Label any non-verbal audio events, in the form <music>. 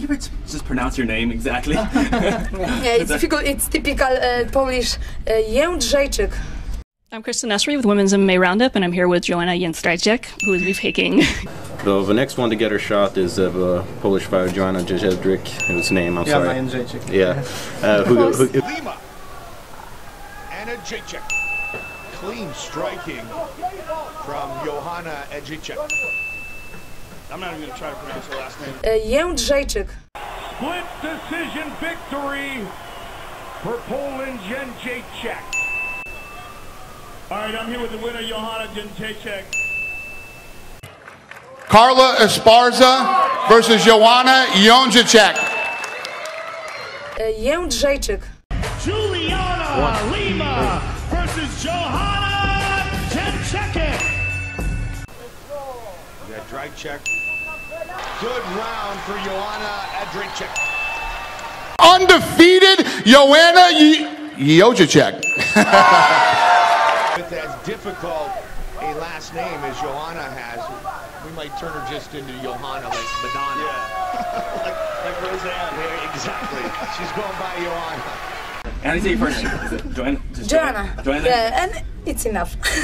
You can just pronounce your name exactly. <laughs> Yeah, it's difficult. It's typical uh, Polish. Uh, Jędrzejczyk. I'm Kristen Esri with Women's MMA Roundup, and I'm here with Joanna Jędrzejczyk, who is taking. <laughs> So the next one to get her shot is of uh, Polish fighter Joanna Jędrzejczyk, whose name I'm sorry. Joanna Jędrzejczyk. Yeah. Uh, who, who, Lima. Anna Jacek. Clean striking from Johanna Ejicek. I'm not even going to try to pronounce her last name. Uh, Jędrzejczyk. Split decision victory for Poland Jędrzejczyk. All right, I'm here with the winner, Johanna Jędrzejczyk. Carla Esparza versus Joanna Jędrzejczyk. Uh, Jędrzejczyk. Juliana Lima versus Johanna Jędrzejczyk. That drag check. Good round for Joanna Adricek. Undefeated Joanna Jędrzejczyk. With as difficult a last name as Joanna has, we might turn her just into Johanna like Madonna. like, <laughs> like Roseanne. Yeah, exactly. She's going by <laughs> Joanna. How do you say your first name? Joanna? Joanna. Joanna? Yeah, and it's enough. <laughs>